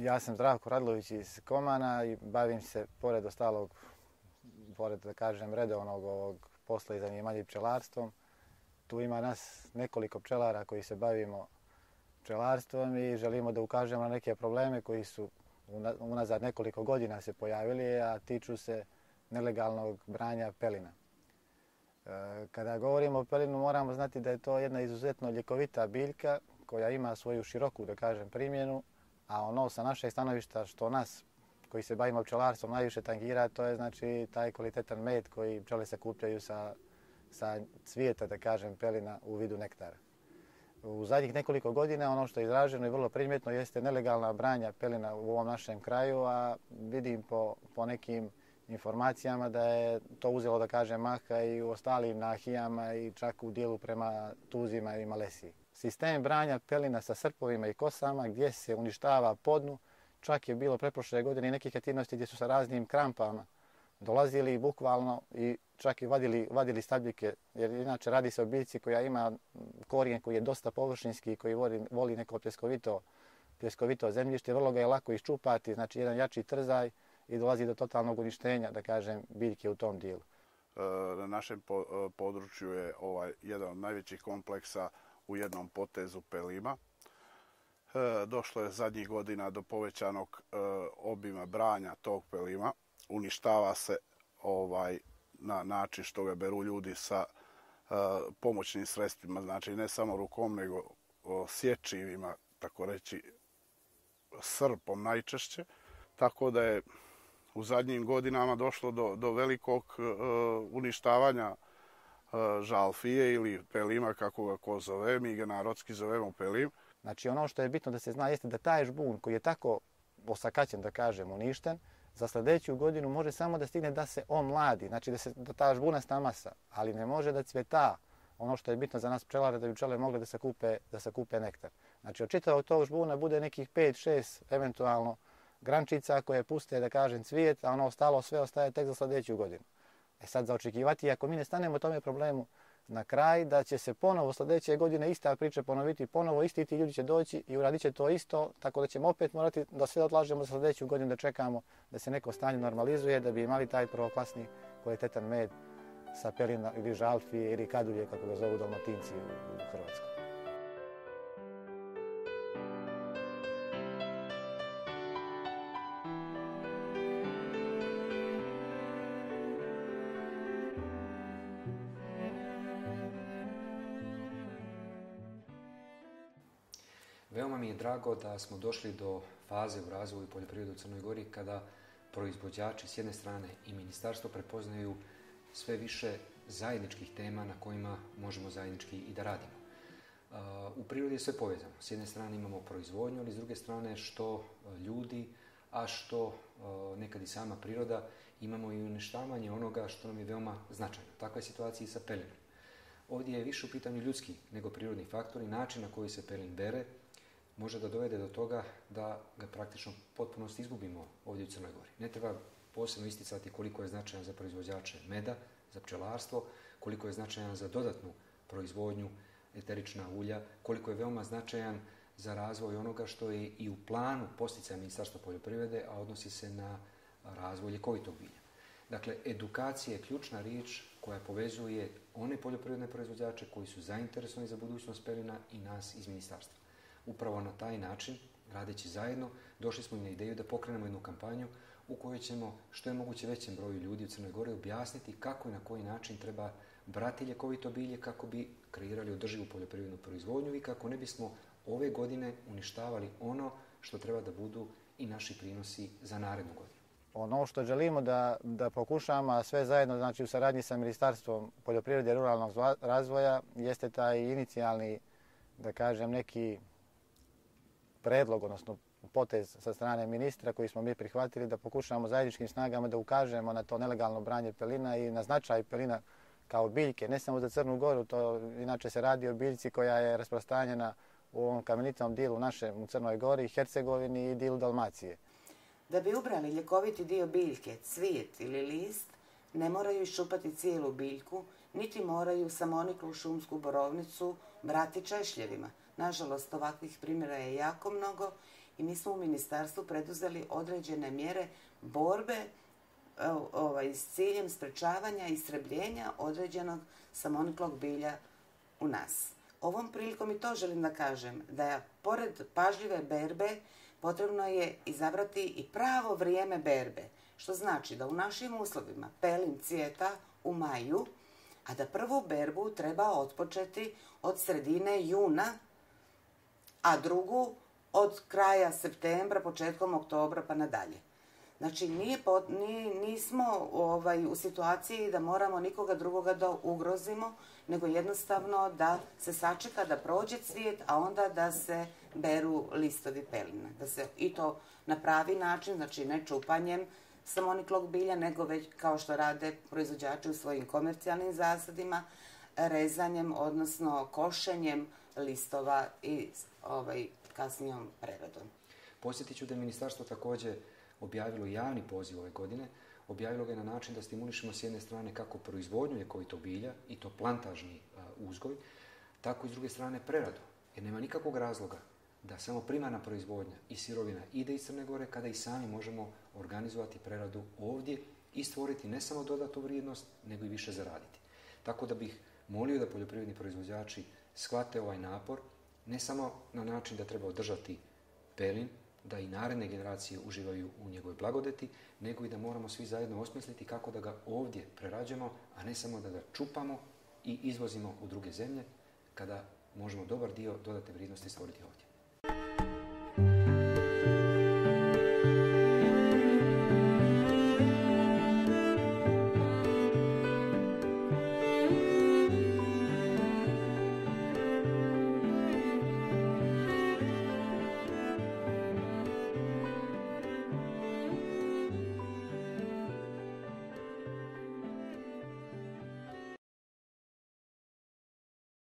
Ja sam Zdravko Radlović iz Komana i bavim se, pored ostalog, pored da kažem redovnog ovog posla i zanimanja pčelarstvom. Tu ima nas nekoliko pčelara koji se bavimo pčelarstvom i želimo da ukažemo na neke probleme koji su unazad nekoliko godina se pojavili, a tiču se nelegalnog branja pelina. E, kada govorimo o pelinu moramo znati da je to jedna izuzetno ljekovita biljka koja ima svoju široku, da kažem, primjenu, a ono sa našeg stanovišta što nas koji se bavimo pčelarstvom najviše tangira, to je znači taj kvalitetan med koji pčele se kupljaju sa, sa cvijeta, da kažem, pelina u vidu nektara. U zadnjih nekoliko godina ono što je izraženo i vrlo primjetno jeste nelegalna branja pelina u ovom našem kraju, a vidim po, po nekim informacijama da je to uzelo da kažem maha i u ostalim nahijama i čak u dijelu prema Tuzima i Malesiji. Sistem branja pelina sa srpovima i kosama gdje se uništava podnu, čak je bilo preprošle godine nekih aktivnosti gdje su sa raznim krampama dolazili bukvalno i čak i vadili, vadili stabljike, jer inače radi se o biljci koja ima korijen koji je dosta površinski i koji voli, voli neko pjeskovito, pjeskovito zemljište, vrlo ga je lako iščupati, znači jedan jači trzaj i dolazi do totalnog uništenja, da kažem, biljke u tom dijelu. E, na našem području je ovaj jedan od najvećih kompleksa u jednom potezu pelima. E, došlo je zadnjih godina do povećanog obima branja tog pelima. Uništava se ovaj na način što ga beru ljudi sa pomoćnim sredstvima, znači ne samo rukom, nego sječivima, tako reći, srpom najčešće. Tako da je u zadnjim godinama došlo do, do velikog e, uništavanja žalfije ili pelima, kako ga ko zove, mi ga narodski zovemo pelim. Znači ono što je bitno da se zna jeste da taj žbun koji je tako osakaćen, da kažem, uništen, za sljedeću godinu može samo da stigne da se on mladi, znači da se da ta žbunasta masa, ali ne može da cveta ono što je bitno za nas pčelare da bi pčele mogle da sakupe, da sakupe nektar. Znači od čitavog tog žbuna bude nekih 5-6 eventualno grančica koje puste, da kažem, cvijet, a ono ostalo sve ostaje tek za sljedeću godinu. E sad za očekivati, ako mi ne stanemo tome problemu na kraj, da će se ponovo sljedeće godine ista priča ponoviti, ponovo isti ti ljudi će doći i uradit će to isto, tako da ćemo opet morati da sve odlažemo za sljedeću godinu da čekamo da se neko stanje normalizuje, da bi imali taj prvoklasni kvalitetan med sa pelina ili žalfije ili kadulje, kako ga zovu dalmatinci u Hrvatskoj. Veoma mi je drago da smo došli do faze u razvoju poljoprivrede u Crnoj Gori kada proizvođači s jedne strane i ministarstvo prepoznaju sve više zajedničkih tema na kojima možemo zajednički i da radimo. U prirodi je sve povezano. S jedne strane imamo proizvodnju, ali s druge strane što ljudi, a što nekad i sama priroda, imamo i uništavanje onoga što nam je veoma značajno. Takva je situacija i sa pelinom. Ovdje je više u pitanju ljudski nego prirodni faktori, način na koji se pelin bere, može da dovede do toga da ga praktično potpunost izgubimo ovdje u Crnoj Gori. Ne treba posebno isticati koliko je značajan za proizvođače meda, za pčelarstvo, koliko je značajan za dodatnu proizvodnju eterična ulja, koliko je veoma značajan za razvoj onoga što je i u planu posticaja Ministarstva poljoprivrede, a odnosi se na razvoj ljekovitog bilja. Dakle, edukacija je ključna riječ koja povezuje one poljoprivredne proizvođače koji su zainteresovani za budućnost pelina i nas iz ministarstva. Upravo na taj način, radeći zajedno, došli smo i na ideju da pokrenemo jednu kampanju u kojoj ćemo što je moguće većem broju ljudi u Crnoj Gori objasniti kako i na koji način treba brati ljekovito bilje kako bi kreirali održivu poljoprivrednu proizvodnju i kako ne bismo ove godine uništavali ono što treba da budu i naši prinosi za narednu godinu. Ono što želimo da, da pokušamo, a sve zajedno znači u saradnji sa Ministarstvom poljoprivrede i ruralnog razvoja, jeste taj inicijalni, da kažem, neki predlog, odnosno potez sa strane ministra koji smo mi prihvatili da pokušamo zajedničkim snagama da ukažemo na to nelegalno branje pelina i na značaj pelina kao biljke, ne samo za Crnu Goru, to inače se radi o biljci koja je rasprostanjena u ovom kamenitom dijelu našem u Crnoj Gori, Hercegovini i dijelu Dalmacije. Da bi ubrali ljekoviti dio biljke, cvijet ili list, ne moraju iščupati cijelu biljku, niti moraju samoniklu šumsku borovnicu brati češljevima. Nažalost, ovakvih primjera je jako mnogo i mi smo u ministarstvu preduzeli određene mjere borbe ovaj, s ciljem sprečavanja i istrebljenja određenog samoniklog bilja u nas. Ovom prilikom i to želim da kažem, da pored pažljive berbe potrebno je izabrati i pravo vrijeme berbe, što znači da u našim uslovima pelin cvjeta u maju, a da prvu berbu treba otpočeti od sredine juna, a drugu od kraja septembra, početkom oktobra pa nadalje. Znači, nije, nismo ovaj, u situaciji da moramo nikoga drugoga da ugrozimo, nego jednostavno da se sačeka da prođe cvijet, a onda da se beru listovi peline. Da se i to na pravi način, znači ne čupanjem samoniklog bilja, nego već kao što rade proizvođači u svojim komercijalnim zasadima, rezanjem, odnosno košenjem listova i ovaj, kasnijom preradom. Posjetit ću da je ministarstvo također objavilo javni poziv ove godine, objavilo ga je na način da stimulišemo s jedne strane kako proizvodnju ljekovitog bilja i to plantažni uzgoj, tako i s druge strane preradu. Jer nema nikakvog razloga da samo primarna proizvodnja i sirovina ide iz Crne Gore kada i sami možemo organizovati preradu ovdje i stvoriti ne samo dodatu vrijednost, nego i više zaraditi. Tako da bih molio da poljoprivredni proizvođači shvate ovaj napor, ne samo na način da treba održati pelin, da i naredne generacije uživaju u njegovoj blagodeti, nego i da moramo svi zajedno osmisliti kako da ga ovdje prerađujemo, a ne samo da ga čupamo i izvozimo u druge zemlje, kada možemo dobar dio dodate vrijednosti stvoriti ovdje.